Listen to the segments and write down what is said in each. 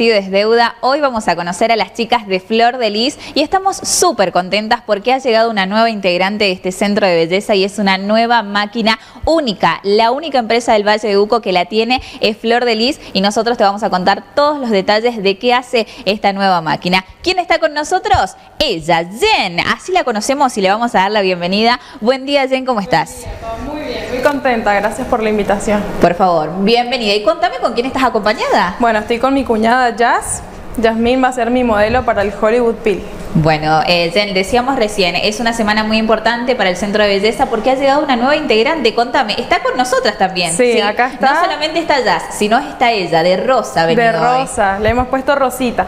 es deuda. Hoy vamos a conocer a las chicas de Flor de Lis y estamos súper contentas porque ha llegado una nueva integrante de este centro de belleza y es una nueva máquina única. La única empresa del Valle de Uco que la tiene es Flor de Lis y nosotros te vamos a contar todos los detalles de qué hace esta nueva máquina. ¿Quién está con nosotros? Ella, Jen. Así la conocemos y le vamos a dar la bienvenida. Buen día, Jen, ¿cómo estás? Muy bien, muy contenta. Gracias por la invitación. Por favor, bienvenida. Y contame con quién estás acompañada. Bueno, estoy con mi cuñada Jazz. Jasmine va a ser mi modelo para el Hollywood Peel. Bueno, eh, decíamos recién, es una semana muy importante para el Centro de Belleza porque ha llegado una nueva integrante. Contame, está con nosotras también. Sí, acá está. No solamente está Jazz, sino está ella, de rosa. De rosa, le hemos puesto rosita.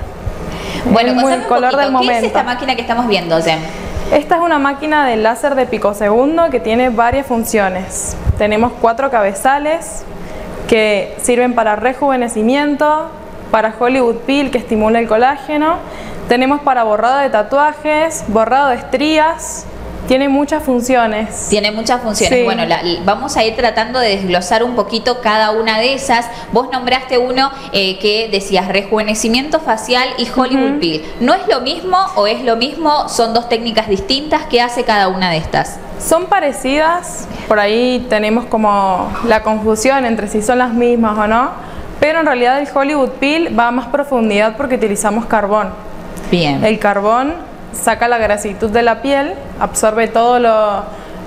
Bueno, el color del momento. ¿Qué es esta máquina que estamos viendo, Jen? Esta es una máquina de láser de picosegundo que tiene varias funciones. Tenemos cuatro cabezales que sirven para rejuvenecimiento, para Hollywood Peel que estimula el colágeno. Tenemos para borrado de tatuajes, borrado de estrías, tiene muchas funciones. Tiene muchas funciones. Bueno, vamos a ir tratando de desglosar un poquito cada una de esas. Vos nombraste uno eh, que decías rejuvenecimiento facial y Hollywood Peel. ¿No es lo mismo o es lo mismo? ¿Son dos técnicas distintas? ¿Qué hace cada una de estas? Son parecidas. Por ahí tenemos como la confusión entre si son las mismas o no pero en realidad el Hollywood Peel va a más profundidad porque utilizamos carbón. Bien. El carbón saca la grasitud de la piel, absorbe todo lo,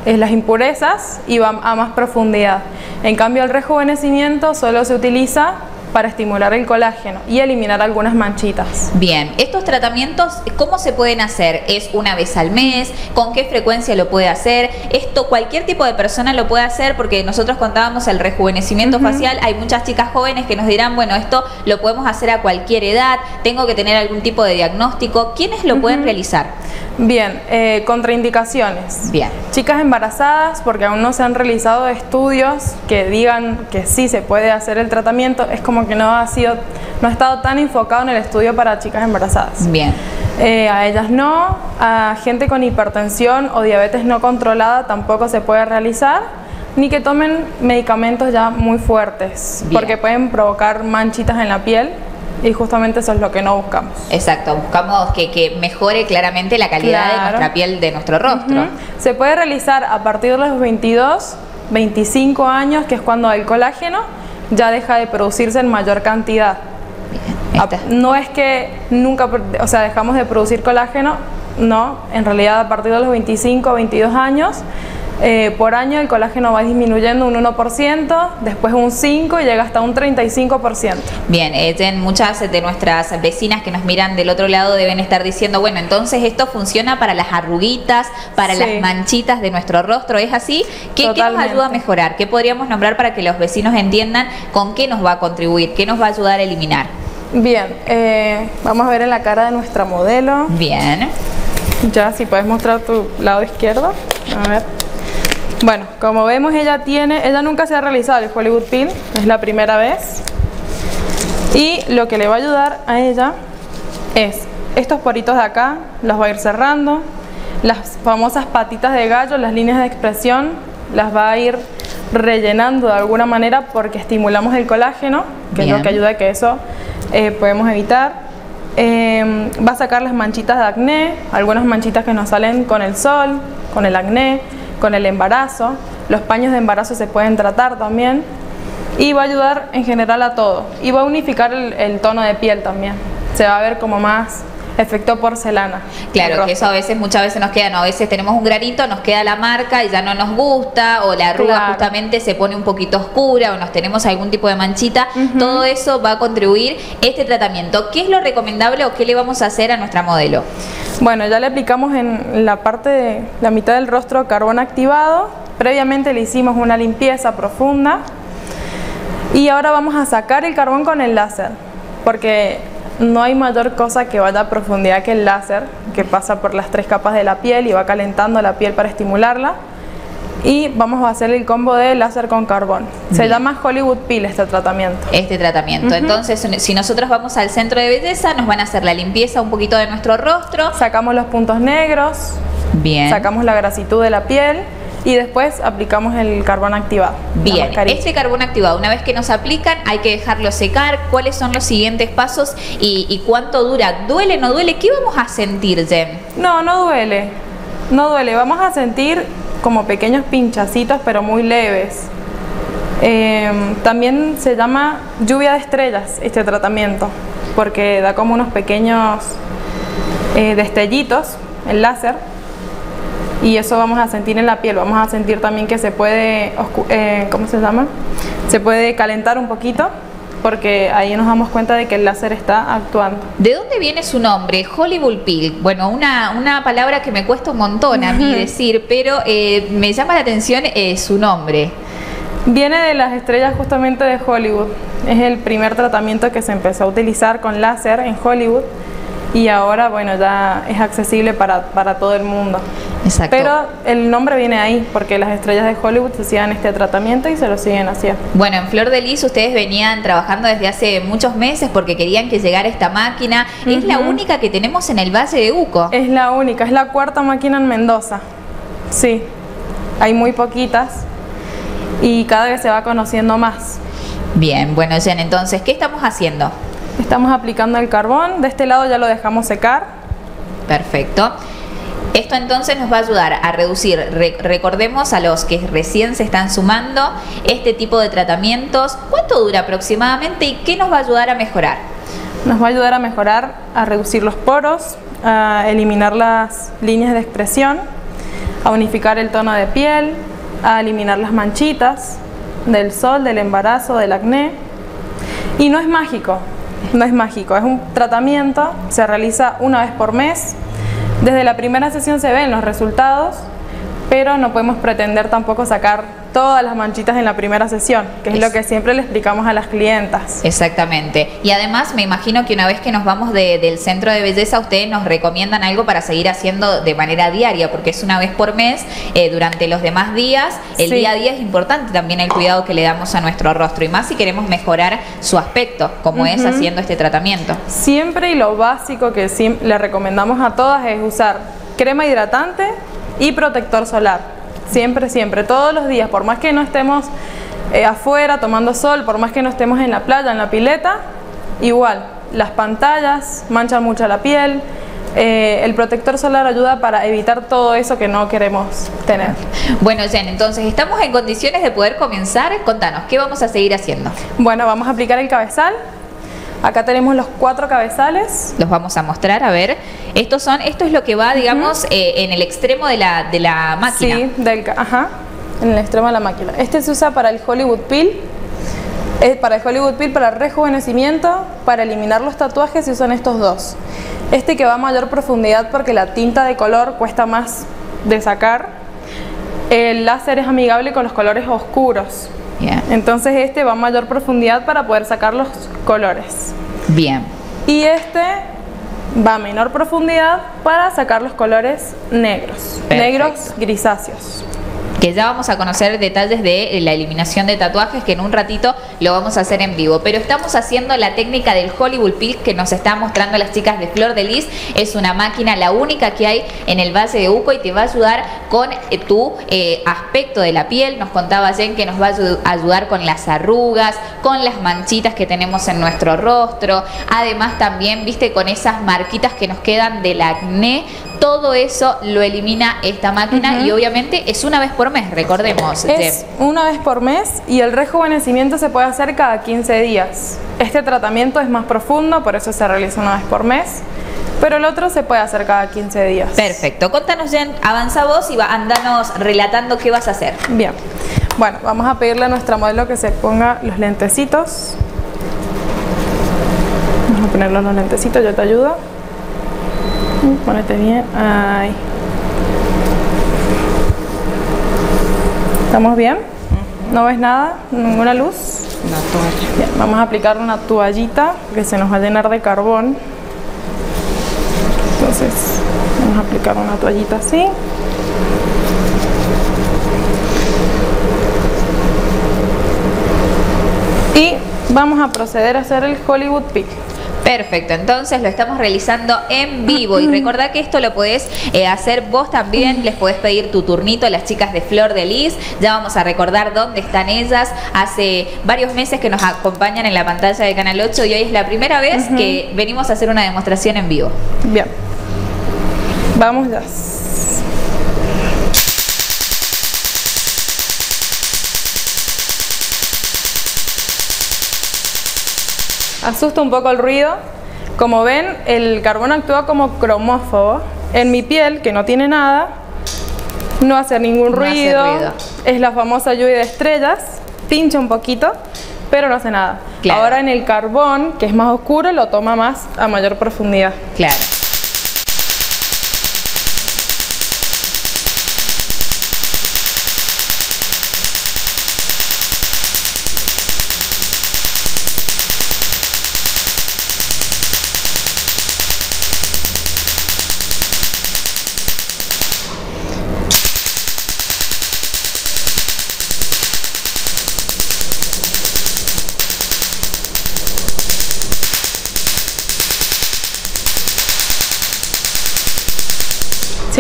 eh, las impurezas y va a más profundidad. En cambio el rejuvenecimiento solo se utiliza para estimular el colágeno y eliminar algunas manchitas. Bien, estos tratamientos, ¿cómo se pueden hacer? ¿Es una vez al mes? ¿Con qué frecuencia lo puede hacer? Esto cualquier tipo de persona lo puede hacer porque nosotros contábamos el rejuvenecimiento facial, hay muchas chicas jóvenes que nos dirán, bueno, esto lo podemos hacer a cualquier edad, tengo que tener algún tipo de diagnóstico. ¿Quiénes lo pueden realizar? Bien, eh, contraindicaciones. Bien. Chicas embarazadas, porque aún no se han realizado estudios que digan que sí se puede hacer el tratamiento, es como que no ha sido, no ha estado tan enfocado en el estudio para chicas embarazadas. Bien. Eh, a ellas no, a gente con hipertensión o diabetes no controlada tampoco se puede realizar, ni que tomen medicamentos ya muy fuertes, porque pueden provocar manchitas en la piel y justamente eso es lo que no buscamos. Exacto, buscamos que, mejore claramente la calidad de nuestra piel, de nuestro rostro. Se puede realizar a partir de los 22, 25 años, que es cuando el colágeno ya deja de producirse en mayor cantidad. no es que nunca, o sea, dejamos de producir colágeno, no, en realidad a partir de los 25 o 22 años eh, por año el colágeno va disminuyendo un 1%, después un 5% y llega hasta un 35%. Bien, eh, muchas de nuestras vecinas que nos miran del otro lado deben estar diciendo, bueno, entonces esto funciona para las arruguitas, para las manchitas de nuestro rostro, ¿es así? ¿Qué, nos ayuda a mejorar? ¿Qué podríamos nombrar para que los vecinos entiendan con qué nos va a contribuir, qué nos va a ayudar a eliminar? Bien, eh, vamos a ver en la cara de nuestra modelo. Bien. Ya, si puedes mostrar tu lado izquierdo. A ver. Bueno, como vemos ella tiene, ella nunca se ha realizado el Hollywood Pin, es la primera vez. Y lo que le va a ayudar a ella es estos poritos de acá, los va a ir cerrando, las famosas patitas de gallo, las líneas de expresión, las va a ir rellenando de alguna manera porque estimulamos el colágeno, que es lo que ayuda a que eso eh, podemos evitar. Em, va a sacar las manchitas de acné, algunas manchitas que nos salen con el sol, con el acné con el embarazo. Los paños de embarazo se pueden tratar también. Y va a ayudar en general a todo. Y va a unificar el, tono de piel también. Se va a ver como más efecto porcelana. Claro, que eso a veces, muchas veces nos queda, no, a veces tenemos un granito, nos queda la marca y ya no nos gusta, o la arruga justamente se pone un poquito oscura, o nos tenemos algún tipo de manchita, todo eso va a contribuir este tratamiento. ¿Qué es lo recomendable o qué le vamos a hacer a nuestra modelo? Bueno, ya le aplicamos en la parte de la mitad del rostro carbón activado, previamente le hicimos una limpieza profunda y ahora vamos a sacar el carbón con el láser, porque no hay mayor cosa que vaya a profundidad que el láser, que pasa por las tres capas de la piel y va calentando la piel para estimularla. Y vamos a hacer el combo de láser con carbón. Se llama Hollywood Peel este tratamiento. Este tratamiento. Entonces, si nosotros vamos al centro de belleza, nos van a hacer la limpieza un poquito de nuestro rostro. Sacamos los puntos negros. Bien. Sacamos la grasitud de la piel y después aplicamos el carbón activado. Bien, este carbón activado, una vez que nos aplican, hay que dejarlo secar. ¿Cuáles son los siguientes pasos y, cuánto dura? ¿Duele, no duele? ¿Qué vamos a sentir, Jen? No, no duele. No duele. Vamos a sentir como pequeños pinchacitos, pero muy leves. Em, también se llama lluvia de estrellas este tratamiento, porque da como unos pequeños eh, destellitos, el láser, y eso vamos a sentir en la piel. Vamos a sentir también que se puede, eh, ¿cómo se llama? Se puede calentar un poquito porque ahí nos damos cuenta de que el láser está actuando. ¿De dónde viene su nombre? Hollywood Peel. Bueno, una, una palabra que me cuesta un montón a mí decir, pero eh, me llama la atención eh, su nombre. Viene de las estrellas justamente de Hollywood. Es el primer tratamiento que se empezó a utilizar con láser en Hollywood y ahora bueno ya es accesible para, todo el mundo. Exacto. Pero el nombre viene ahí porque las estrellas de Hollywood hacían este tratamiento y se lo siguen haciendo. Bueno, en Flor de Lis ustedes venían trabajando desde hace muchos meses porque querían que llegara esta máquina. Es la única que tenemos en el Valle de Uco. Es la única, es la cuarta máquina en Mendoza. Sí, hay muy poquitas y cada vez se va conociendo más. Bien, bueno, Jen, entonces, ¿qué estamos haciendo? Estamos aplicando el carbón, de este lado ya lo dejamos secar. Perfecto. Esto entonces nos va a ayudar a reducir, recordemos a los que recién se están sumando, este tipo de tratamientos, ¿cuánto dura aproximadamente y qué nos va a ayudar a mejorar? Nos va a ayudar a mejorar, a reducir los poros, a eliminar las líneas de expresión, a unificar el tono de piel, a eliminar las manchitas del sol, del embarazo, del acné. Y no es mágico, no es mágico, es un tratamiento, se realiza una vez por mes. Desde la primera sesión se ven los resultados, pero no podemos pretender tampoco sacar todas las manchitas en la primera sesión, que es, lo que siempre le explicamos a las clientas. Exactamente. Y además me imagino que una vez que nos vamos del centro de belleza, ustedes nos recomiendan algo para seguir haciendo de manera diaria, porque es una vez por mes, eh, durante los demás días. El día a día es importante también el cuidado que le damos a nuestro rostro, y más si queremos mejorar su aspecto, como es haciendo este tratamiento. Siempre y lo básico que le recomendamos a todas es usar crema hidratante y protector solar Siempre, siempre, todos los días, por más que no estemos eh, afuera tomando sol, por más que no estemos en la playa, en la pileta, igual, las pantallas manchan mucho la piel, eh, el protector solar ayuda para evitar todo eso que no queremos tener. Bueno, Jen, entonces estamos en condiciones de poder comenzar. Contanos, ¿qué vamos a seguir haciendo? Bueno, vamos a aplicar el cabezal. Acá tenemos los cuatro cabezales. Los vamos a mostrar, a ver. Estos son, esto es lo que va, digamos, eh, en el extremo de la, de la máquina. Sí, del, ajá, en el extremo de la máquina. Este se usa para el Hollywood Peel. Es para el Hollywood Peel, para rejuvenecimiento, para eliminar los tatuajes se usan estos dos. Este que va a mayor profundidad porque la tinta de color cuesta más de sacar. El láser es amigable con los colores oscuros. Entonces este va a mayor profundidad para poder sacar los colores. Bien. Y este va a menor profundidad para sacar los colores negros, negros grisáceos que ya vamos a conocer detalles de la eliminación de tatuajes, que en un ratito lo vamos a hacer en vivo. Pero estamos haciendo la técnica del Hollywood Peel que nos está mostrando las chicas de Flor de Lis. Es una máquina, la única que hay en el base de Uco y te va a ayudar con eh, tu eh, aspecto de la piel. Nos contaba Jen que nos va a ayudar con las arrugas, con las manchitas que tenemos en nuestro rostro. Además también, viste, con esas marquitas que nos quedan del acné. Todo eso lo elimina esta máquina y obviamente es una vez por mes, recordemos. Es una vez por mes y el rejuvenecimiento se puede hacer cada 15 días. Este tratamiento es más profundo, por eso se realiza una vez por mes. Pero el otro se puede hacer cada 15 días. Perfecto. Contanos, Jen, avanza vos y va, andanos relatando qué vas a hacer. Bien. Bueno, vamos a pedirle a nuestra modelo que se ponga los lentecitos. Vamos a ponerle los lentecitos, yo te ayudo. Ponete bien. Ahí. ¿Estamos bien? ¿No ves nada? ¿Ninguna luz? Una toalla. Bien, vamos a aplicar una toallita que se nos va a llenar de carbón. Entonces, vamos a aplicar una toallita así. Y vamos a proceder a hacer el Hollywood Peak. Perfecto, entonces lo estamos realizando en vivo. Y recordá que esto lo podés eh, hacer vos también, les podés pedir tu turnito a las chicas de Flor de Lis, ya vamos a recordar dónde están ellas, hace varios meses que nos acompañan en la pantalla de Canal 8 y hoy es la primera vez que venimos a hacer una demostración en vivo. Bien, vamos ya. Asusta un poco el ruido. Como ven, el carbón actúa como cromófobo. En mi piel, que no tiene nada, no hace ningún ruido. Es la famosa lluvia de estrellas. Pincha un poquito, pero no hace nada. Ahora en el carbón, que es más oscuro, lo toma más a mayor profundidad. Claro.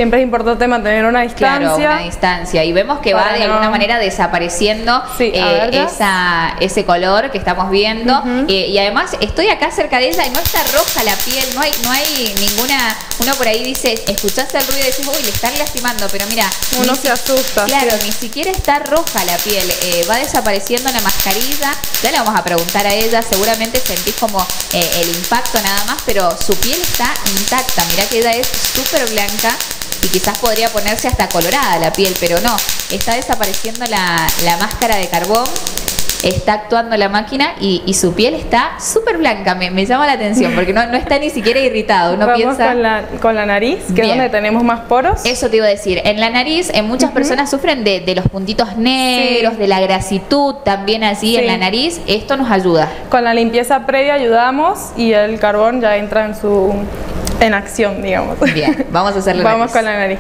Siempre es importante mantener una distancia. Claro, una distancia. Y vemos que va de alguna manera desapareciendo eh, ese color que estamos viendo. Eh, y además estoy acá cerca de ella y no está roja la piel, no hay, no hay ninguna. Uno por ahí dice, escuchaste el ruido y decís, uy, le están lastimando, pero mira. Uno se asusta. Claro, ni siquiera está roja la piel. Eh, va desapareciendo la mascarilla. Ya le vamos a preguntar a ella, seguramente sentís como el impacto nada más, pero su piel está intacta. Mira que ella es súper blanca y quizás podría ponerse hasta colorada la piel, pero no, está desapareciendo la, máscara de carbón está actuando la máquina y, su piel está súper blanca. Me, llama la atención porque no, no está ni siquiera irritado. Uno piensa. Con la, con la nariz, que es donde tenemos más poros. Eso te iba a decir. En la nariz, en muchas personas sufren de, los puntitos negros, de la grasitud también allí en la nariz. Esto nos ayuda. Con la limpieza previa ayudamos y el carbón ya entra en su en acción, digamos. Bien, vamos a hacerlo. Vamos con la nariz.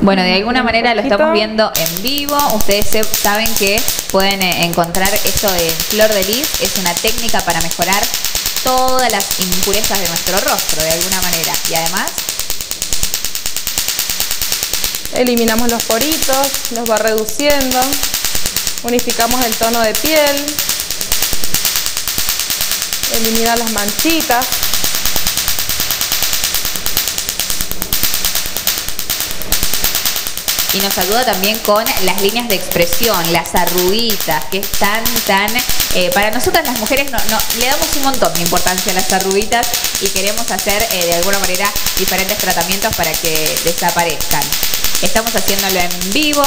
Bueno, de alguna manera lo estamos viendo en vivo. Ustedes saben que pueden eh, encontrar esto de flor de lis. Es una técnica para mejorar todas las impurezas de nuestro rostro de alguna manera. Y además... Eliminamos los poritos, los va reduciendo, unificamos el tono de piel, elimina las manchitas. Y nos ayuda también con las líneas de expresión, las arruguitas, que es tan, tan... Eh, para nosotras las mujeres no, le damos un montón de importancia a las arruguitas y queremos hacer eh, de alguna manera diferentes tratamientos para que desaparezcan. Estamos haciéndolo en vivo,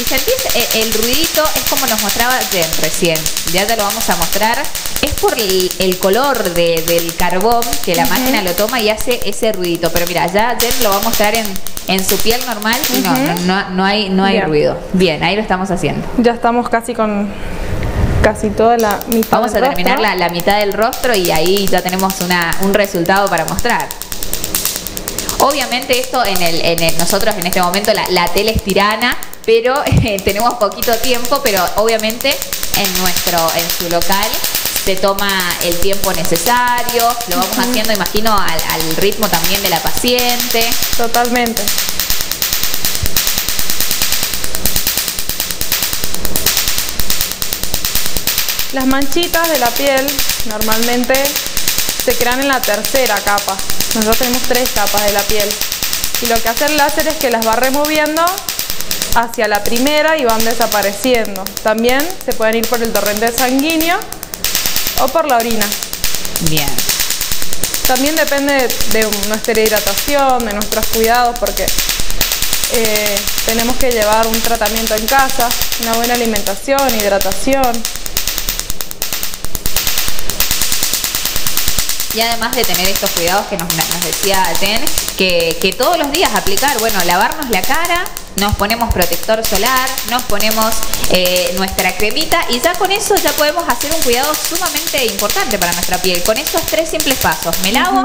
si sentís eh, el, ruidito, es como nos mostraba Jen recién. Ya te lo vamos a mostrar. Es por el, color del carbón que la máquina lo toma y hace ese ruidito. Pero mira, ya Jen lo va a mostrar en, en su piel normal y no, no, no, hay, no hay ruido. Bien, ahí lo estamos haciendo. Ya estamos casi con casi toda la mitad Vamos a terminar la, mitad del rostro y ahí ya tenemos una, un resultado para mostrar. Obviamente esto en el, nosotros en este momento la, la tele es tirana, pero eh, tenemos poquito tiempo, pero obviamente en nuestro, en su local se toma el tiempo necesario, lo vamos haciendo, imagino, al, al ritmo también de la paciente. Totalmente. Las manchitas de la piel normalmente se crean en la tercera capa. Nosotros tenemos tres capas de la piel. Y lo que hace el láser es que las va removiendo hacia la primera y van desapareciendo. También se pueden ir por el torrente sanguíneo o por la orina. Bien. También depende de, nuestra hidratación, de nuestros cuidados, porque eh, tenemos que llevar un tratamiento en casa, una buena alimentación, hidratación. Y además de tener estos cuidados que nos, decía Jen, que, que todos los días aplicar, bueno, lavarnos la cara, nos ponemos protector solar, nos ponemos eh, nuestra cremita y ya con eso ya podemos hacer un cuidado sumamente importante para nuestra piel. Con estos tres simples pasos, me lavo,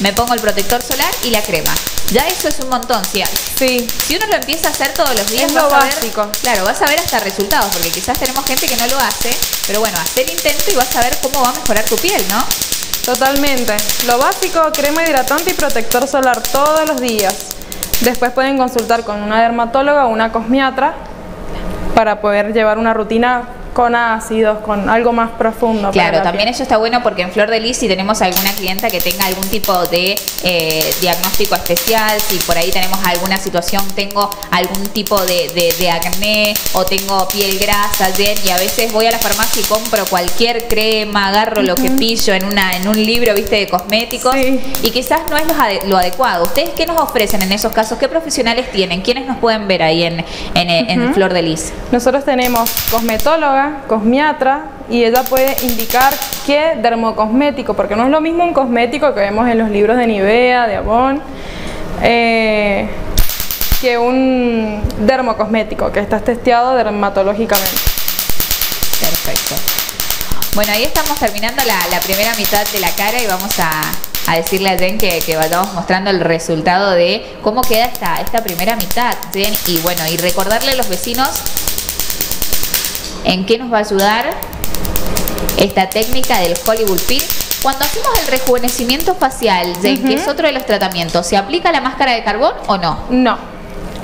me pongo el protector solar y la crema. Ya eso es un montón. Si, sí. si uno lo empieza a hacer todos los días, es lo básico. claro, vas a ver hasta resultados, porque quizás tenemos gente que no lo hace, pero bueno, hacer intento y vas a ver cómo va a mejorar tu piel, ¿no? Totalmente. Lo básico, crema hidratante y protector solar todos los días. Después pueden consultar con una dermatóloga o una cosmiatra para poder llevar una rutina con ácidos, con algo más profundo. Claro, también eso está bueno porque en Flor de Lis si tenemos alguna clienta que tenga algún tipo de eh, diagnóstico especial, si por ahí tenemos alguna situación, tengo algún tipo de, acné o tengo piel grasa, y a veces voy a la farmacia y compro cualquier crema, agarro lo que pillo en, una, en un libro, viste, de cosméticos y quizás no es lo, adecuado. ¿Ustedes qué nos ofrecen en esos casos? ¿Qué profesionales tienen? ¿Quiénes nos pueden ver ahí en, en Flor de Lis? Nosotros tenemos cosmiatra y ella puede indicar qué dermocosmético, porque no es lo mismo un cosmético que vemos en los libros de Nivea, de Avon, eh, que un dermocosmético que está testeado dermatológicamente. Perfecto. Bueno, ahí estamos terminando la, primera mitad de la cara y vamos a, decirle a Jen que, que, vayamos mostrando el resultado de cómo queda esta, esta primera mitad, Jen. Y bueno, y recordarle a los vecinos ¿En qué nos va a ayudar esta técnica del Hollywood Pin? Cuando hacemos el rejuvenecimiento facial, que es otro de los tratamientos, ¿se aplica la máscara de carbón o no? No.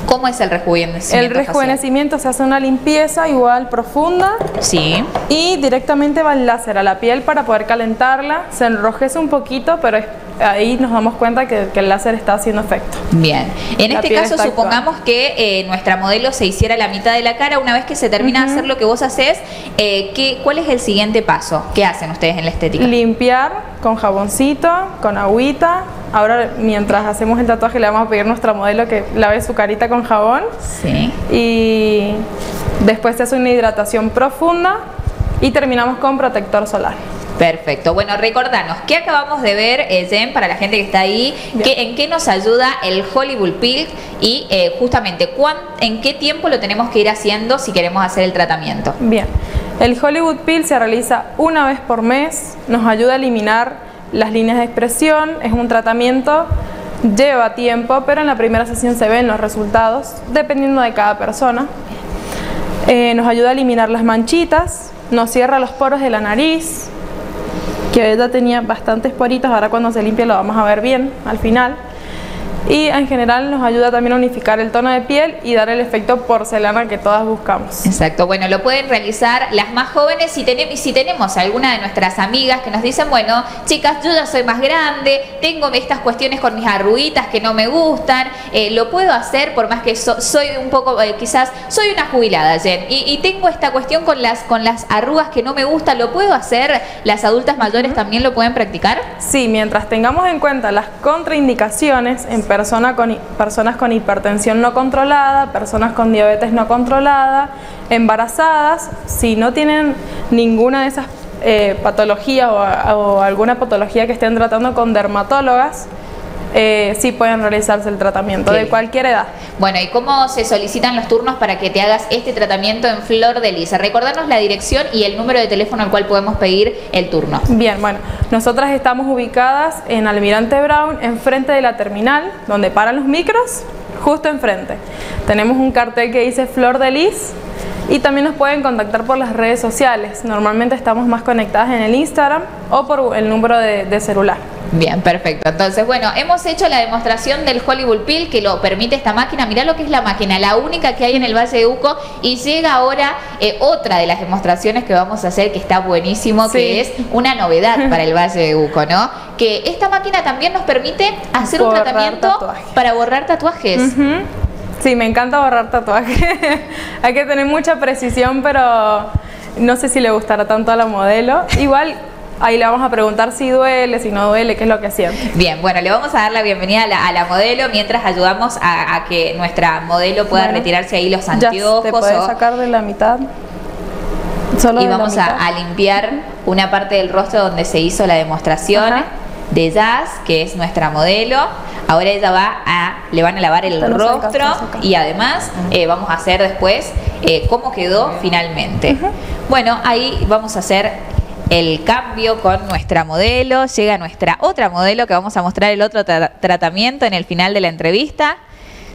¿Cómo es el rejuvenecimiento? El rejuvenecimiento se hace una limpieza igual profunda. Sí. Y directamente va el láser a la piel para poder calentarla. Se enrojece un poquito, pero es ahí nos damos cuenta que, el láser está haciendo efecto. Bien, en este caso supongamos que eh, nuestra modelo se hiciera la mitad de la cara, una vez que se termina de hacer lo que vos haces, eh, ¿cuál es el siguiente paso? ¿Qué hacen ustedes en la estética? Limpiar con jaboncito, con agüita. Ahora mientras hacemos el tatuaje le vamos a pedir a nuestra modelo que lave su carita con jabón. Sí. Y después se hace una hidratación profunda y terminamos con protector solar. Perfecto. Bueno, recordanos, ¿qué acabamos de ver, eh, Jen, para la gente que está ahí? ¿En qué nos ayuda el Hollywood Pilk? Y eh, justamente, ¿en qué tiempo lo tenemos que ir haciendo si queremos hacer el tratamiento? Bien, el Hollywood Peel se realiza una vez por mes, nos ayuda a eliminar las líneas de expresión, es un tratamiento lleva tiempo, pero en la primera sesión se ven los resultados, dependiendo de cada persona. Eh, nos ayuda a eliminar las manchitas, nos cierra los poros de la nariz, que ella tenía bastantes poritos, ahora cuando se limpia lo vamos a ver bien al final y en general nos ayuda también a unificar el tono de piel y dar el efecto porcelana que todas buscamos. Exacto, bueno, lo pueden realizar las más jóvenes si tenemos, si tenemos alguna de nuestras amigas que nos dicen, bueno, chicas, yo ya soy más grande, tengo estas cuestiones con mis arruguitas que no me gustan, eh, lo puedo hacer por más que soy un poco, eh, quizás soy una jubilada, Jen, y, tengo esta cuestión con las, con las arrugas que no me gustan, ¿lo puedo hacer? ¿Las adultas mayores también lo pueden practicar? Sí, mientras tengamos en cuenta las contraindicaciones en con, personas con hipertensión no controlada, personas con diabetes no controlada, embarazadas, si no tienen ninguna de esas eh, patologías o, alguna patología que estén tratando con dermatólogas, eh, sí pueden realizarse el tratamiento de cualquier edad. Bueno, ¿y cómo se solicitan los turnos para que te hagas este tratamiento en Flor de Lisa? Recordarnos la dirección y el número de teléfono al cual podemos pedir el turno. Bien, bueno, nosotras estamos ubicadas en Almirante Brown, enfrente de la terminal, donde paran los micros, justo enfrente. Tenemos un cartel que dice Flor de Lis y también nos pueden contactar por las redes sociales. Normalmente estamos más conectadas en el Instagram o por el número de celular. Bien, perfecto. Entonces, bueno, hemos hecho la demostración del Hollywood Peel que lo permite esta máquina. Mirá lo que es la máquina, la única que hay en el Valle de Uco. Y llega ahora eh, otra de las demostraciones que vamos a hacer que está buenísimo, que es una novedad para el Valle de Uco, ¿no? Que esta máquina también nos permite hacer un tratamiento para borrar tatuajes. Sí, me encanta borrar tatuajes. hay que tener mucha precisión, pero no sé si le gustará tanto a la modelo. Igual Ahí le vamos a preguntar si duele, si no duele, qué es lo que siente. Bien, bueno, le vamos a dar la bienvenida a la, modelo mientras ayudamos a, que nuestra modelo pueda retirarse ahí los anteojos. Ya, te puedes sacar de la mitad. y vamos a, limpiar una parte del rostro donde se hizo la demostración. de Jazz, que es nuestra modelo. Ahora ella va a, le van a lavar el acá, rostro acá. y además eh, vamos a hacer después eh, cómo quedó finalmente. Bueno, ahí vamos a hacer el cambio con nuestra modelo. Llega nuestra otra modelo que vamos a mostrar el otro tra- tratamiento en el final de la entrevista.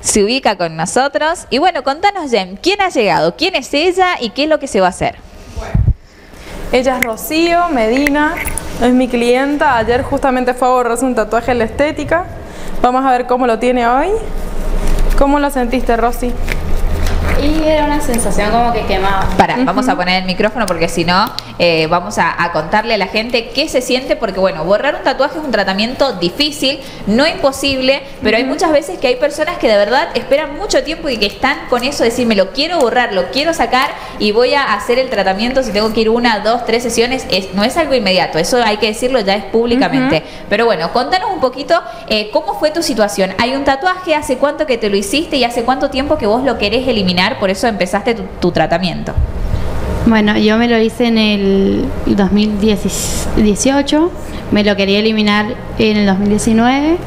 Se ubica con nosotros. Y bueno, contanos, Jem, ¿quién ha llegado? ¿Quién es ella y qué es lo que se va a hacer? Ella es Rocío Medina, es mi clienta. Ayer justamente fue a borrarse un tatuaje en la estética. Vamos a ver cómo lo tiene hoy. ¿Cómo lo sentiste, Rosy? Y era una sensación como que quemaba. Para, vamos a poner el micrófono porque si no, eh, vamos a, a contarle a la gente qué se siente, porque bueno, borrar un tatuaje es un tratamiento difícil, no imposible, pero hay muchas veces que hay personas que de verdad esperan mucho tiempo y que están con eso de decirme lo quiero borrar, lo quiero sacar y voy a hacer el tratamiento si tengo que ir una, dos, tres sesiones, es, no es algo inmediato, eso hay que decirlo ya es públicamente. Pero bueno, contanos un poquito eh, cómo fue tu situación. Hay un tatuaje, hace cuánto que te lo hiciste y hace cuánto tiempo que vos lo querés eliminar, por eso empezaste tu, tratamiento. Bueno, yo me lo hice en el 2018, me lo quería eliminar en el 2019,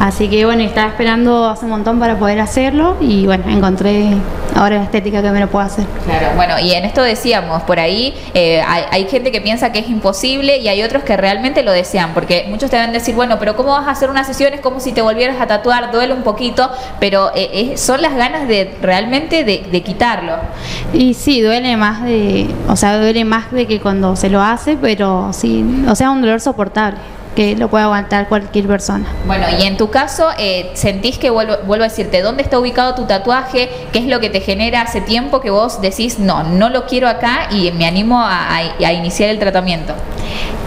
así que bueno, estaba esperando hace un montón para poder hacerlo y bueno, encontré ahora la estética que me lo puedo hacer. Claro, bueno, y en esto decíamos, por ahí eh, hay, hay gente que piensa que es imposible y hay otros que realmente lo desean, porque muchos te van a decir, bueno, pero ¿cómo vas a hacer una sesión? Es como si te volvieras a tatuar, duele un poquito, pero eh, es- son las ganas de realmente de, de quitarlo. Y sí, duele más de, o sea, duele más de que cuando se lo hace, pero sí, o sea, un dolor soportable, que lo puede aguantar cualquier persona. Bueno, y en tu caso, eh, ¿sentís que, vuelvo, vuelvo a decirte, dónde está ubicado tu tatuaje? ¿Qué es lo que te genera hace tiempo que vos decís, no, no lo quiero acá y me animo a, a- a iniciar el tratamiento?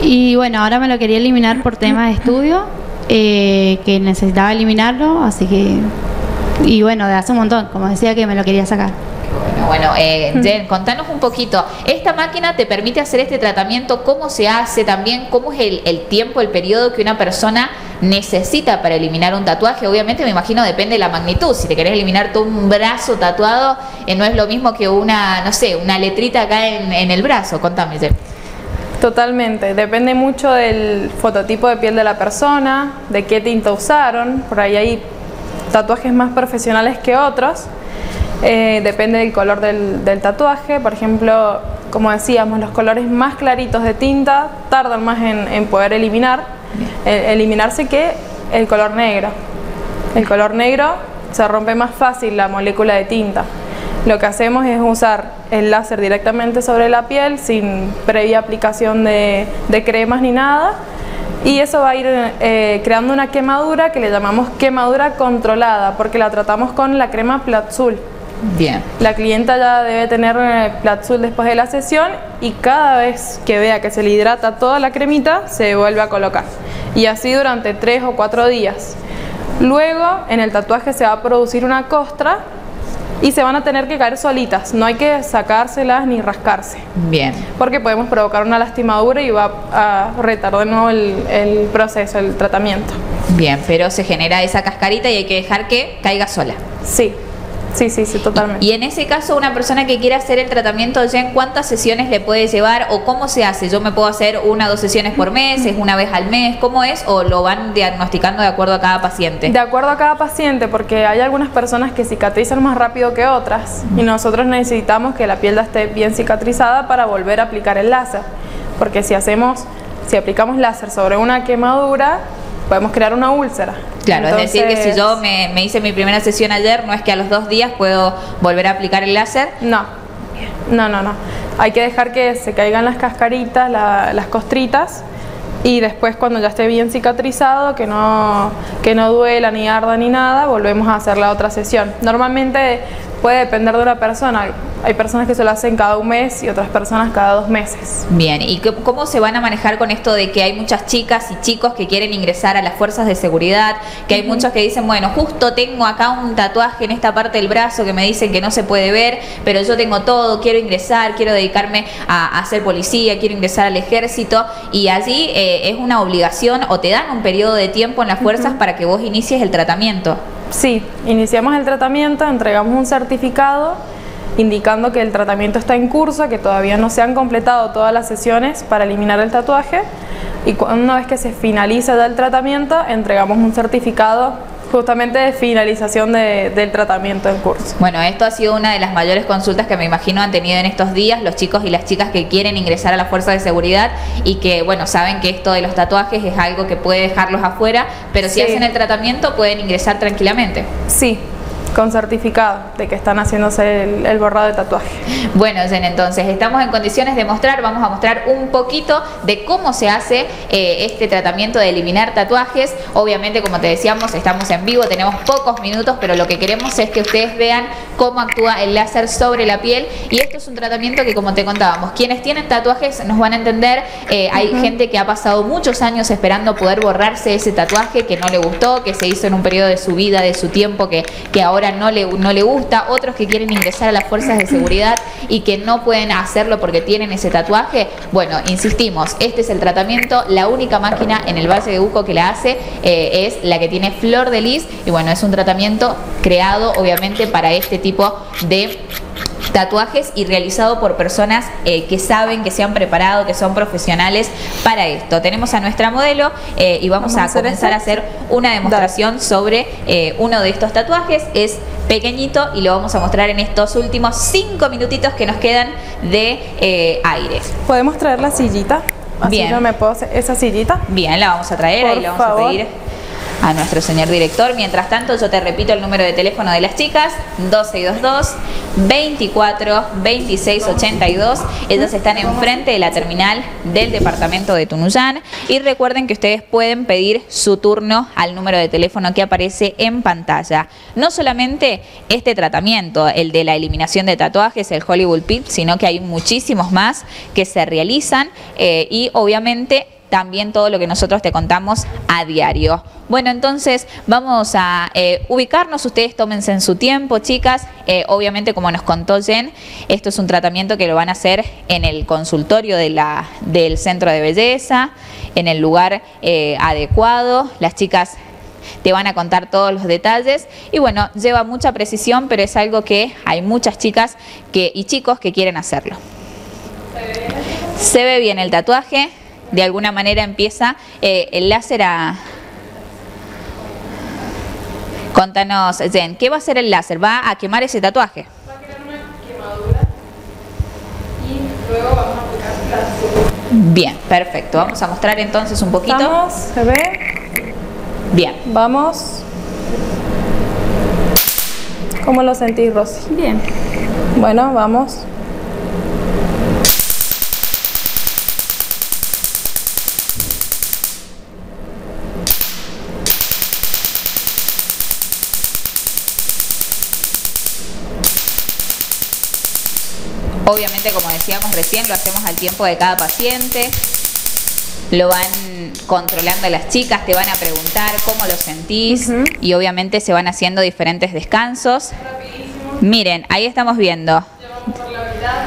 Y bueno, ahora me lo quería eliminar por temas de estudio, eh, que necesitaba eliminarlo, así que, y bueno, de hace un montón, como decía que me lo quería sacar. Bueno, eh, Jen, contanos un poquito. ¿Esta máquina te permite hacer este tratamiento? ¿Cómo se hace también? ¿Cómo es el, el tiempo, el periodo que una persona necesita para eliminar un tatuaje? Obviamente me imagino depende de la magnitud. Si te querés eliminar todo un brazo tatuado, eh, no es lo mismo que una, no sé, una letrita acá en, en el brazo. Contame, Jen. Totalmente, depende mucho del fototipo de piel de la persona, de qué tinta usaron, por ahí hay tatuajes más profesionales que otros, Eh, depende del color del, del tatuaje, por ejemplo, como decíamos, los colores más claritos de tinta tardan más en, en poder eliminar, eh, eliminarse que el color negro. El color negro se rompe más fácil la molécula de tinta. Lo que hacemos es usar el láser directamente sobre la piel sin previa aplicación de, de cremas ni nada y eso va a ir eh, creando una quemadura que le llamamos quemadura controlada porque la tratamos con la crema Platzul. Bien. La clienta ya debe tener eh, Platzul después de la sesión y cada vez que vea que se le hidrata toda la cremita se vuelve a colocar. Y así durante tres o cuatro días. Luego en el tatuaje se va a producir una costra y se van a tener que caer solitas. No hay que sacárselas ni rascarse Bien. porque podemos provocar una lastimadura y va a retardar de nuevo el, el proceso, el tratamiento. Bien, pero se genera esa cascarita y hay que dejar que caiga sola. Sí, sí, sí, sí, totalmente. Y en ese caso, una persona que quiera hacer el tratamiento, ¿ya cuántas sesiones le puede llevar o cómo se hace? ¿Yo me puedo hacer una o dos sesiones por mes? ¿Es una vez al mes? ¿Cómo es? ¿O lo van diagnosticando de acuerdo a cada paciente? De acuerdo a cada paciente, porque hay algunas personas que cicatrizan más rápido que otras y nosotros necesitamos que la piel esté bien cicatrizada para volver a aplicar el láser. Porque si hacemos, si aplicamos láser sobre una quemadura, podemos crear una úlcera. Claro, es decir, que si yo me, me hice mi primera sesión ayer, no es que a los dos días puedo volver a aplicar el láser. No, no, no, no. Hay que dejar que se caigan las cascaritas, la- las costritas y después cuando ya esté bien cicatrizado, que no, que no duela ni arda ni nada, volvemos a hacer la otra sesión. Normalmente puede depender de una persona. Hay personas que se lo hacen cada un mes y otras personas cada dos meses. Bien, ¿y qué- cómo se van a manejar con esto de que hay muchas chicas y chicos que quieren ingresar a las fuerzas de seguridad? Que hay muchos que dicen, bueno, justo tengo acá un tatuaje en esta parte del brazo que me dicen que no se puede ver, pero yo tengo todo, quiero ingresar, quiero dedicarme a, a ser policía, quiero ingresar al ejército, y allí eh, es una obligación o te dan un periodo de tiempo en las fuerzas para que vos inicies el tratamiento. Sí, iniciamos el tratamiento, entregamos un certificado indicando que el tratamiento está en curso, que todavía no se han completado todas las sesiones para eliminar el tatuaje. y una vez que se finaliza el tratamiento, entregamos un certificado justamente de finalización del tratamiento del curso. Bueno, esto ha sido una de las mayores consultas que me imagino han tenido en estos días los chicos y las chicas que quieren ingresar a la fuerza de seguridad y que, bueno, saben que esto de los tatuajes es algo que puede dejarlos afuera, pero si hacen el tratamiento pueden ingresar tranquilamente. Sí, con certificado de que están haciéndose el, borrado de tatuaje. Bueno, Jen, entonces estamos en condiciones de mostrar, vamos a mostrar un poquito de cómo se hace eh, este tratamiento de eliminar tatuajes. Obviamente, como te decíamos, estamos en vivo, tenemos pocos minutos, pero lo que queremos es que ustedes vean cómo actúa el láser sobre la piel. Y esto es un tratamiento que, como te contábamos, quienes tienen tatuajes nos van a entender. Eh, hay gente que ha pasado muchos años esperando poder borrarse ese tatuaje que no le gustó, que se hizo en un periodo de su vida, de su tiempo, que, que ahora no le, gusta, otros que quieren ingresar a las fuerzas de seguridad y que no pueden hacerlo porque tienen ese tatuaje. Bueno, insistimos, este es el tratamiento, la única máquina en el Valle de Uco que la hace eh, es la que tiene flor de lis y bueno, es un tratamiento creado obviamente para este tipo de tatuajes y realizado por personas eh, que saben, que se han preparado, que son profesionales para esto. Tenemos a nuestra modelo eh, y vamos, a, comenzar a hacer una demostración sobre eh, uno de estos tatuajes. Es pequeñito y lo vamos a mostrar en estos últimos cinco minutitos que nos quedan de aire. ¿Podemos traer la sillita? Así Bien. no me puedo hacer esa sillita. Bien, la vamos a traer, ahí la vamos a pedir a nuestro señor director. Mientras tanto, yo te repito el número de teléfono de las chicas, 1222 24 26 82. Ellas están enfrente de la terminal del departamento de Tunuyán y recuerden que ustedes pueden pedir su turno al número de teléfono que aparece en pantalla. No solamente este tratamiento, el de la eliminación de tatuajes, el Hollywood Pip, sino que hay muchísimos más que se realizan eh, y obviamente también todo lo que nosotros te contamos a diario. Bueno, entonces vamos a eh, ubicarnos, ustedes tómense en su tiempo, chicas. Eh, obviamente, como nos contó Jen, esto es un tratamiento que lo van a hacer en el consultorio del centro de belleza, en el lugar eh, adecuado. Las chicas te van a contar todos los detalles y bueno, lleva mucha precisión, pero es algo que hay muchas chicas y chicos que quieren hacerlo. Se ve bien el tatuaje, de alguna manera empieza eh, el láser a... Contanos, Jen, ¿qué va a hacer el láser? ¿Va a quemar ese tatuaje? Va a crear una quemadura y luego vamos a aplicar la Bien, perfecto. Vamos a mostrar entonces un poquito. Vamos, se ve. Bien. Vamos. ¿Cómo lo sentís, Rosy? Bien. Bueno, vamos. Obviamente, como decíamos recién, lo hacemos al tiempo de cada paciente. Lo van controlando las chicas, te van a preguntar cómo lo sentís y obviamente se van haciendo diferentes descansos. Miren, ahí estamos viendo.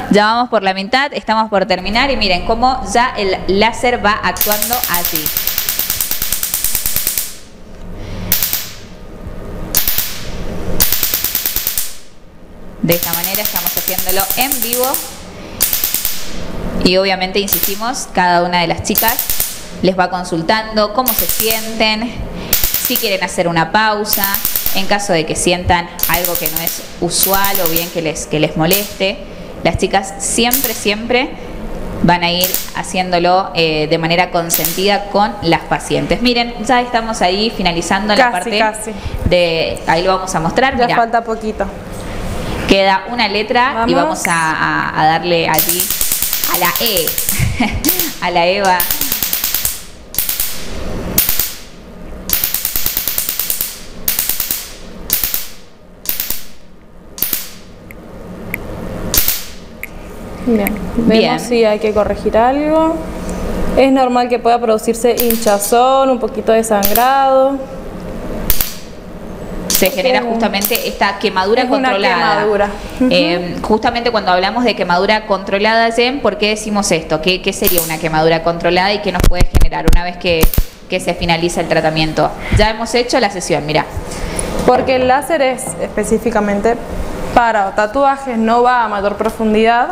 Ya vamos por la mitad, estamos por terminar y miren cómo ya el láser va actuando así. De esta manera estamos haciéndolo en vivo. Y obviamente insistimos, cada una de las chicas les va consultando cómo se sienten, si quieren hacer una pausa, en caso de que sientan algo que no es usual o bien que les, que les moleste. Las chicas siempre, siempre van a ir haciéndolo eh, de manera consentida con las pacientes. Miren, ya estamos ahí finalizando la parte de... Ahí lo vamos a mostrar. Ya falta poquito. Queda una letra y vamos. a, darle allí a la E, a la EVA. Bien, vemos si hay que corregir algo. Es normal que pueda producirse hinchazón, un poquito de sangrado se genera justamente esta quemadura controlada. Eh, justamente cuando hablamos de quemadura controlada, Jen, ¿por qué decimos esto? ¿Qué, sería una quemadura controlada y qué nos puede generar una vez que, se finaliza el tratamiento? Ya hemos hecho la sesión, mira. Porque el láser es específicamente para tatuajes, no va a mayor profundidad,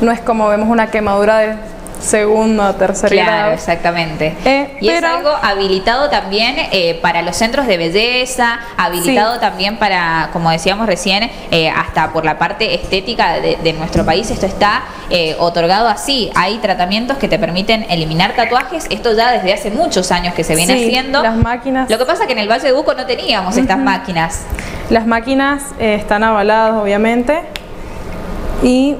no es como vemos una quemadura de segundo o tercer Claro, grado. exactamente. Eh, y es algo habilitado también eh, para los centros de belleza, habilitado Sí. también para, como decíamos recién, eh, hasta por la parte estética de, de nuestro país, esto está otorgado así. Hay tratamientos que te permiten eliminar tatuajes, esto ya desde hace muchos años que se viene Sí, haciendo. las máquinas- Lo que pasa es que en el Valle de Buco no teníamos estas máquinas. Las máquinas están avaladas, obviamente. Y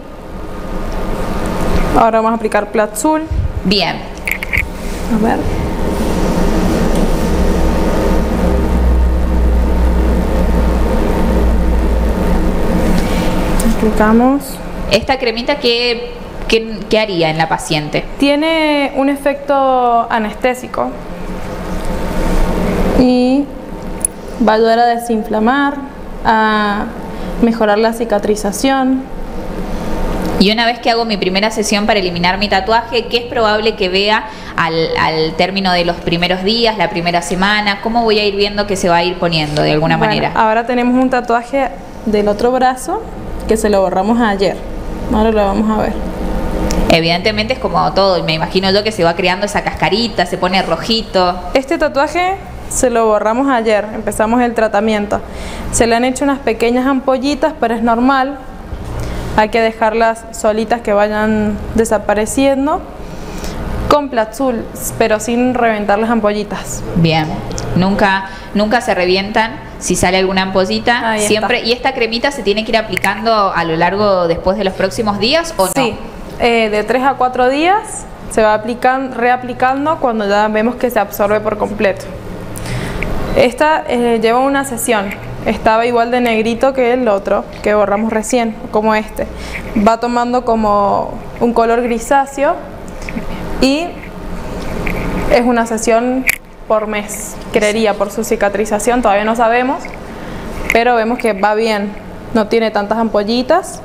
ahora vamos a aplicar Platzul. Bien. A ver. Aplicamos. Esta cremita, ¿qué, qué, qué haría en la paciente? Tiene un efecto anestésico y va a ayudar a desinflamar, a mejorar la cicatrización. Y una vez que hago mi primera sesión para eliminar mi tatuaje, ¿qué es probable que vea al, al término de los primeros días, la primera semana? ¿Cómo voy a ir viendo que se va a ir poniendo de alguna Bueno, manera? Ahora tenemos un tatuaje del otro brazo que se lo borramos ayer. Ahora lo vamos a ver. Evidentemente es como todo, me imagino yo que se va creando esa cascarita, se pone rojito. Este tatuaje se lo borramos ayer, empezamos el tratamiento. Se le han hecho unas pequeñas ampollitas, pero es normal. Hay que dejarlas solitas que vayan desapareciendo. Con Platzul, pero sin reventar las ampollitas. Bien, nunca, nunca se revientan. Si sale alguna ampollita, Ahí está. siempre. ¿Y esta cremita se tiene que ir aplicando a lo largo después de los próximos días o no? Sí, eh, de 3 a 4 días se va aplicando, reaplicando cuando ya vemos que se absorbe por completo. Esta eh, lleva una sesión. Estaba igual de negrito que el otro que borramos recién, como este. Va tomando como un color grisáceo y es una sesión por mes, creería, por su cicatrización, todavía no sabemos, pero vemos que va bien, no tiene tantas ampollitas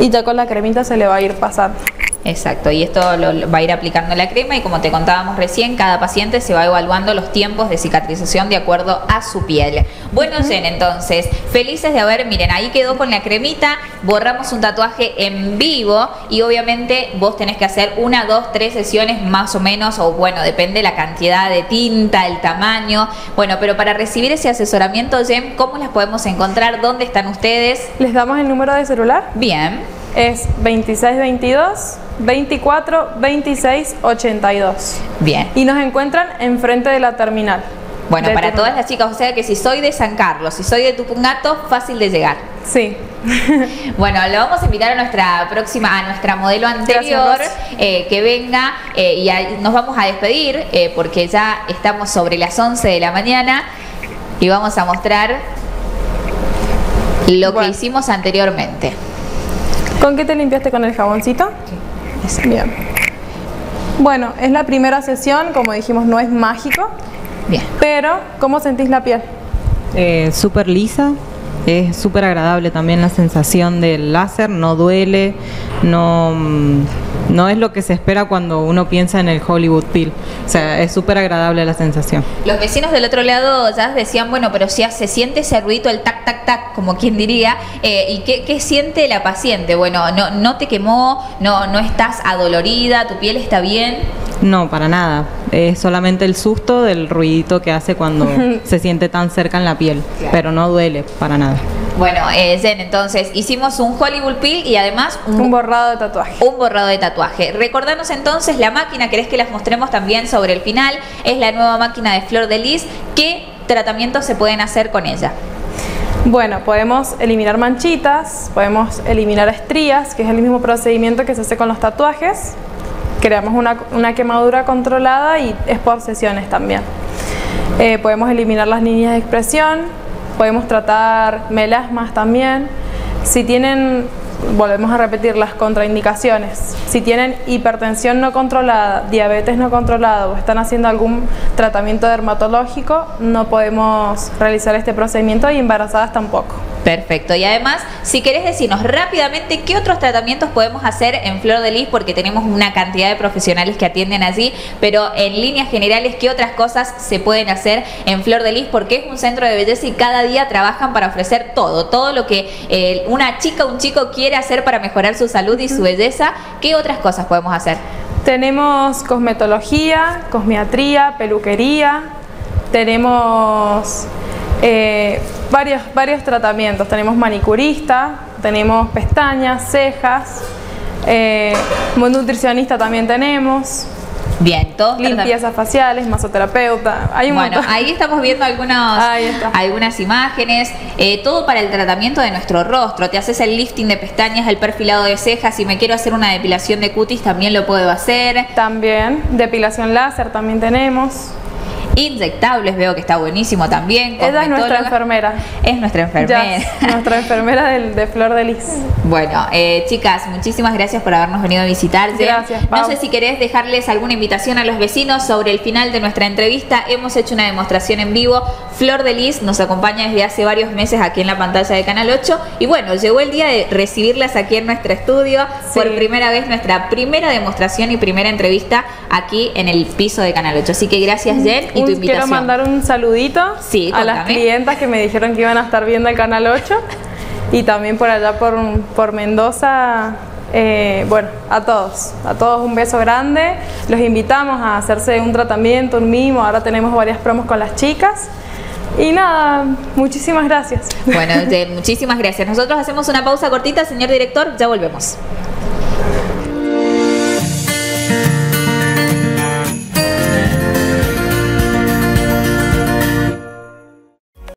y ya con la cremita se le va a ir pasando. Exacto, y esto lo, va a ir aplicando la crema y como te contábamos recién, cada paciente se va evaluando los tiempos de cicatrización de acuerdo a su piel. Bueno, Jen, entonces, felices de haber, miren, ahí quedó con la cremita, borramos un tatuaje en vivo y obviamente vos tenés que hacer una, dos, tres sesiones más o menos, o bueno, depende la cantidad de tinta, el tamaño. Bueno, pero para recibir ese asesoramiento, Jen, ¿cómo las podemos encontrar? ¿Dónde están ustedes? Les damos el número de celular, Bien. Es 2622 24 26 82 Bien. y nos encuentran enfrente de la terminal. Bueno, para terminal. todas las chicas, o sea que si soy de San Carlos, si soy de Tupungato, fácil de llegar. Sí. Bueno, lo vamos a invitar a nuestra próxima, a nuestra modelo anterior, eh, que venga eh, y ahí nos vamos a despedir eh, porque ya estamos sobre las 11 de la mañana y vamos a mostrar lo que hicimos anteriormente. ¿Con qué te limpiaste con el jaboncito? Bien. Bueno, es la primera sesión, como dijimos, no es mágico, Bien. pero ¿cómo sentís la piel? Eh, súper lisa, es súper agradable también la sensación del láser, no duele, no, mm, no es lo que se espera cuando uno piensa en el Hollywood Peel. O sea, es súper agradable la sensación. Los vecinos del otro lado ya decían, bueno, pero si se siente ese ruido, el tac, tac, tac, como quien diría, eh, ¿y qué, qué siente la paciente? Bueno, no, no te quemó, no, no estás adolorida, tu piel está bien. No, para nada. Es solamente el susto del ruidito que hace cuando se siente tan cerca en la piel, pero no duele para nada. Bueno, eh, Jen, entonces hicimos un Hollywood Peel y además un, Un borrado de tatuaje. un borrado de tatuaje. Recordanos entonces la máquina, ¿querés que las mostremos también sobre el final? Es la nueva máquina de Flor de Lis. ¿Qué tratamientos se pueden hacer con ella? Bueno, podemos eliminar manchitas, podemos eliminar estrías, que es el mismo procedimiento que se hace con los tatuajes. Creamos una, una quemadura controlada y es por sesiones también. Eh, podemos eliminar las líneas de expresión, podemos tratar melasmas también. Si tienen, volvemos a repetir las contraindicaciones, si tienen hipertensión no controlada, diabetes no controlada o están haciendo algún tratamiento dermatológico, no podemos realizar este procedimiento y embarazadas tampoco. Perfecto. Y además, si querés decirnos rápidamente qué otros tratamientos podemos hacer en Flor de Lis, porque tenemos una cantidad de profesionales que atienden allí, pero en líneas generales, ¿qué otras cosas se pueden hacer en Flor de Lis? Porque es un centro de belleza y cada día trabajan para ofrecer todo, todo lo que eh, una chica o un chico quiere hacer para mejorar su salud y su belleza. ¿Qué otras cosas podemos hacer? Tenemos cosmetología, cosmiatría, peluquería, tenemos eh, varios, varios tratamientos. Tenemos manicurista, tenemos pestañas, cejas, eh, nutricionista también tenemos. Bien, todos Limpiezas faciales, masoterapeuta. Hay un bueno, ahí estamos viendo algunos, algunas imágenes. Eh, todo para el tratamiento de nuestro rostro. Te haces el lifting de pestañas, el perfilado de cejas. Si me quiero hacer una depilación de cutis, también lo puedo hacer. También, depilación láser también tenemos inyectables, veo que está buenísimo también. Ella es nuestra enfermera. Es nuestra enfermera. nuestra enfermera de, Flor de Lis. Bueno, eh, chicas, muchísimas gracias por habernos venido a visitar. Gracias. No sé si querés dejarles alguna invitación a los vecinos sobre el final de nuestra entrevista. Hemos hecho una demostración en vivo. Flor de Lis nos acompaña desde hace varios meses aquí en la pantalla de Canal 8. Y bueno, llegó el día de recibirlas aquí en nuestro estudio. Por primera vez, nuestra primera demostración y primera entrevista aquí en el piso de Canal 8. Así que gracias, Jen. Y Quiero mandar un saludito a las clientas que me dijeron que iban a estar viendo el Canal 8 y también por allá por, por Mendoza. Eh, bueno, a todos, a todos un beso grande. Los invitamos a hacerse un tratamiento, un mimo. Ahora tenemos varias promos con las chicas. Y nada, muchísimas gracias. Bueno, muchísimas gracias. Nosotros hacemos una pausa cortita, señor director, ya volvemos.